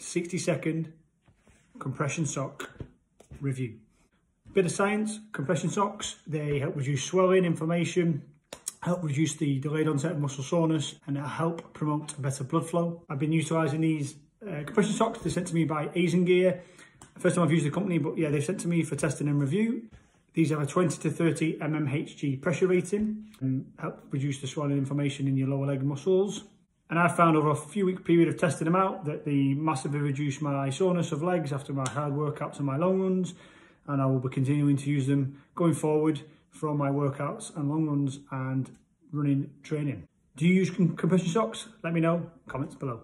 60 second compression sock review. Bit of science, compression socks, they help reduce swelling, inflammation, help reduce the delayed onset of muscle soreness and help promote better blood flow. I've been utilising these uh, compression socks, they're sent to me by Gear. First time I've used the company, but yeah, they've sent to me for testing and review. These have a 20 to 30 mmHg pressure rating and help reduce the swelling inflammation in your lower leg muscles. And I found over a few week period of testing them out that they massively reduced my soreness of legs after my hard workouts and my long runs. And I will be continuing to use them going forward for all my workouts and long runs and running training. Do you use compression socks? Let me know, comments below.